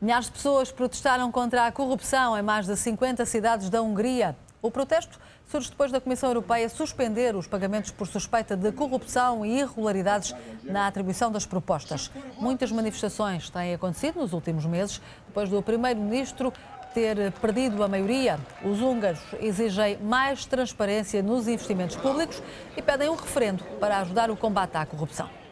Milhares de pessoas protestaram contra a corrupção em mais de 50 cidades da Hungria. O protesto surge depois da Comissão Europeia suspender os pagamentos por suspeita de corrupção e irregularidades na atribuição das propostas. Muitas manifestações têm acontecido nos últimos meses, depois do Primeiro-Ministro ter perdido a maioria. Os húngaros exigem mais transparência nos investimentos públicos e pedem um referendo para ajudar o combate à corrupção.